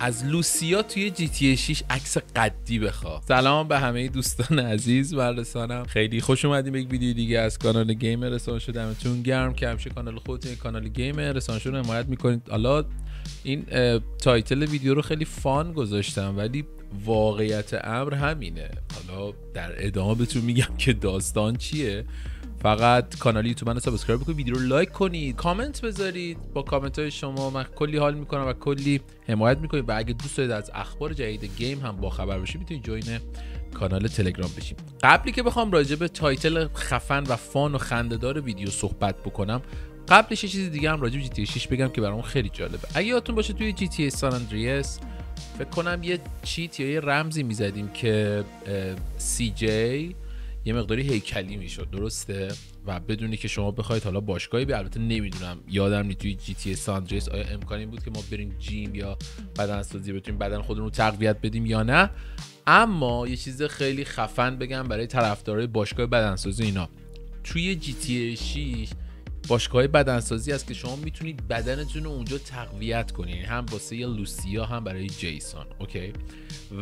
از لوسیا توی جی تی 6 عکس قدی بخوا سلام به همه دوستان عزیز و رسانم خیلی خوش اومدیم به یک ویدیو دیگه از کانال گیم رسانه شدمتون گرم. که همیشه کانال خودتون کانال گیم رسانه شده حمایت می‌کنید. حالا این تایتل ویدیو رو خیلی فان گذاشتم ولی واقعیت امر همینه. حالا در ادامه بهتون میگم که داستان چیه. فقط کانال یوتیوب من رو سابسکرایب بکنید ویدیو رو لایک کنید کامنت بذارید. با کامنت های شما من کلی حال می‌کنم و کلی حمایت می‌کنید و اگه دوست دارید از اخبار جدید گیم هم با خبر بشید می‌تونید جوین کانال تلگرام بشید. قبلی که بخوام راجع به تایتل خفن و فان و خندهدار ویدیو صحبت بکنم قبلش یه چیز دیگه هم راجع به جی 6 بگم که برام خیلی جالبه. اگه یادتون باشه توی جی تی سان اندریاس فکر کنم یه چیت یا یه رمزی می‌زدیم که سی جی یه مقداری هیکلی می‌شد درسته؟ و بدونی که شما بخواید حالا باشگاهی به البته نمی‌دونم یادم نی توی جی تی ساندریس آیا امکانی بود که ما بریم جیم یا بدن سازی بتونیم بدن خودمون رو تقویت بدیم یا نه؟ اما یه چیز خیلی خفن بگم برای طرفدارای باشگاه بدنسازی اینا. توی جی تی 6 باشگاه بدنسازی هست که شما می‌تونید بدنتون رو اونجا تقویت کنید. یعنی هم واسه لوسیا هم برای جیسون اوکی؟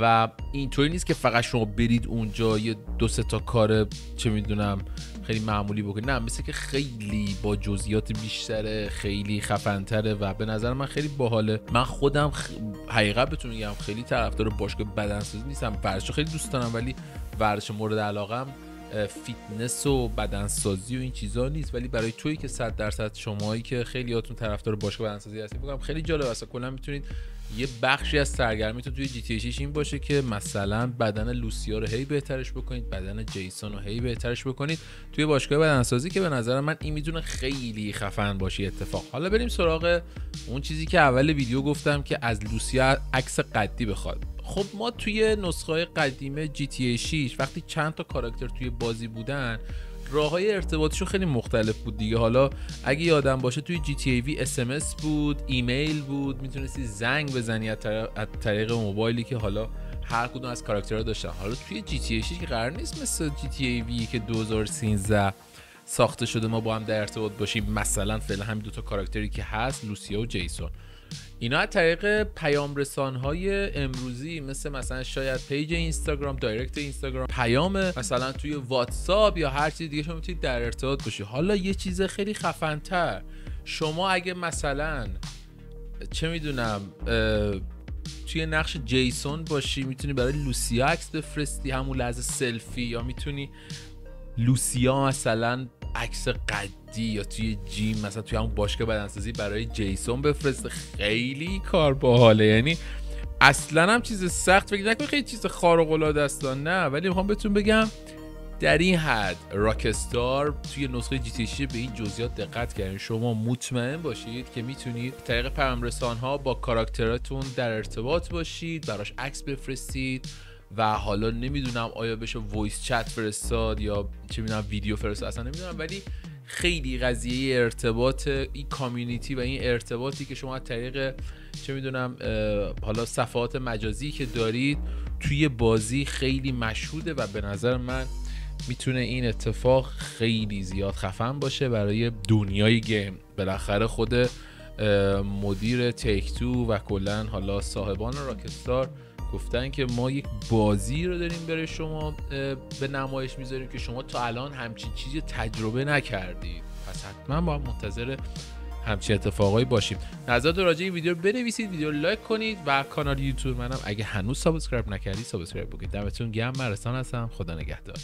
و اینطوری نیست که فقط شما برید اونجا یه دو سه تا کار چه می‌دونم خیلی معمولی بکنید. نه مثل که خیلی با جزئیات بیشتره خیلی خفنتره و به نظر من خیلی باحاله. من خودم خ... حقیقت بهتون میگم خیلی طرفدار باشگاه بدنسازی نیستم. ورزش خیلی دوست دارم ولی ورزش مورد علاقم فیتنس و بدنسازی و این چیزا نیست. ولی برای تویی که 100 درصد شماهایی که خیلی هاتون طرفدار باشگاه بدنسازی هستید بگم خیلی جالب است کلا می‌تونید یه بخشی از سرگرمیتون توی جی تی 6 این باشه که مثلا بدن لوسیا رو هی بهترش بکنید بدن جیسون رو هی بهترش بکنید. توی باشگاه بدنسازی که به نظر من این می‌تونه خیلی خفن باشه اتفاق. حالا بریم سراغ اون چیزی که اول ویدیو گفتم که از لوسیا عکس قدی بخواد. خب ما توی نسخه قدیم GTA 6 وقتی چند تا کاراکتر توی بازی بودن راه های خیلی مختلف بود دیگه. حالا اگه یادم باشه توی GTA V SMS بود ایمیل بود می‌تونستی زنگ بزنی از طریق موبایلی که حالا هر کدوم از کاراکترها داشتن. حالا توی GTA 6 که قرار نیست مثل GTA V که 2013 ساخته شده ما با هم در ارتباط باشیم. مثلا فعلا همین دو تا کاراکتری که هست لوسیا و جیسون. اینا از طریق پیام رسان های امروزی مثل مثلا شاید page اینستاگرام direct اینستاگرام پیام مثلا توی واتساپ یا هر چیز دیگه شما می‌تونید در ارتباط باشی. حالا یه چیز خیلی خفنتر. شما اگه مثلا چه می‌دونم توی نقش جیسون باشی می‌تونی برای لوسیا عکس بفرستی همون لحظه سلفی یا می‌تونی لوسیا مثلا عکس قدی یا توی جیم مثلا توی همون باشگاه بدنسازی برای جیسون بفرسته. خیلی کار باحاله. یعنی اصلا هم چیز سخت. فکر نکنید خیلی چیز خارق العاده است نه. ولی می‌خوام بهتون بگم در این حد راکستار توی نسخه جی تی به این جزئیات دقت کردین شما مطمئن باشید که می‌تونید طریق پیام ها با کاراکتراتون در ارتباط باشید براش عکس بفرستید. و حالا نمی‌دونم آیا بشه voice chat فرستاد یا چه می‌دونم ویدیو فرستاد اصلا نمی‌دونم. ولی خیلی قضیه ارتباط این community و این ارتباطی که شما از طریق چه می‌دونم حالا صفحات مجازی که دارید توی بازی خیلی مشهوده و به نظر من می‌تونه این اتفاق خیلی زیاد خفن باشه برای دنیای game. بالاخره خود مدیر Take-Two و کلا حالا صاحبان Rockstar گفتن که ما یک بازی رو داریم برای شما به نمایش می‌ذاریم که شما تا الان همچین چیزی تجربه نکردید. پس حتما باید منتظر همچین اتفاقایی باشیم. نظرات راجع این ویدیو رو بنویسید ویدیو like کنید و کانال یوتیوب منم اگه هنوز subscribe نکردید subscribe بکنید. دمتون گرم من رسان هستم. خدا نگهدار.